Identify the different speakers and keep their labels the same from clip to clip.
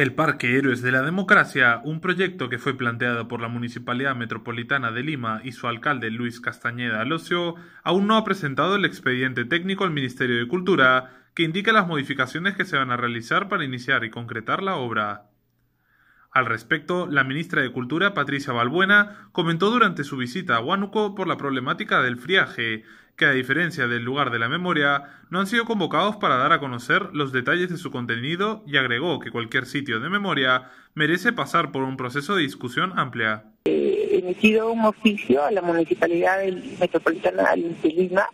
Speaker 1: El Parque Héroes de la Democracia, un proyecto que fue planteado por la Municipalidad Metropolitana de Lima y su alcalde Luis Castañeda Alosio, aún no ha presentado el expediente técnico al Ministerio de Cultura, que indica las modificaciones que se van a realizar para iniciar y concretar la obra. Al respecto, la ministra de Cultura, Patricia Balbuena, comentó durante su visita a Huánuco por la problemática del friaje, que a diferencia del lugar de la memoria, no han sido convocados para dar a conocer los detalles de su contenido y agregó que cualquier sitio de memoria merece pasar por un proceso de discusión amplia.
Speaker 2: He emitido un oficio a la Municipalidad Metropolitana de Lima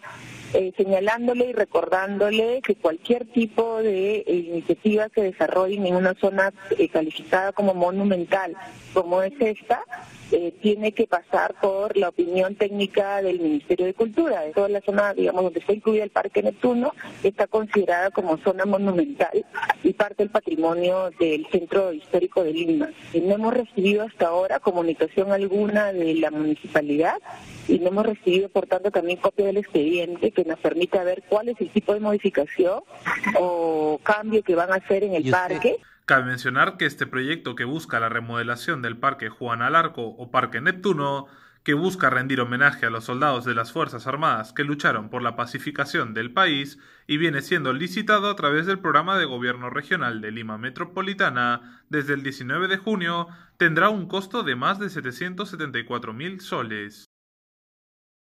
Speaker 2: eh, señalándole y recordándole que cualquier tipo de eh, iniciativa que desarrollen en una zona eh, calificada como monumental, como es esta, tiene que pasar por la opinión técnica del Ministerio de Cultura. De toda la zona, digamos, donde está incluida el Parque Neptuno, está considerada como zona monumental y parte del patrimonio del Centro Histórico de Lima. No hemos recibido hasta ahora comunicación alguna de la municipalidad y no hemos recibido, por tanto, también copia del expediente que nos permita ver cuál es el tipo de modificación o cambio que van a hacer en el parque.
Speaker 1: Cabe mencionar que este proyecto que busca la remodelación del Parque Juan Alarco o Parque Neptuno, que busca rendir homenaje a los soldados de las Fuerzas Armadas que lucharon por la pacificación del país y viene siendo licitado a través del programa de gobierno regional de Lima Metropolitana desde el 19 de junio, tendrá un costo de más de 774 mil soles.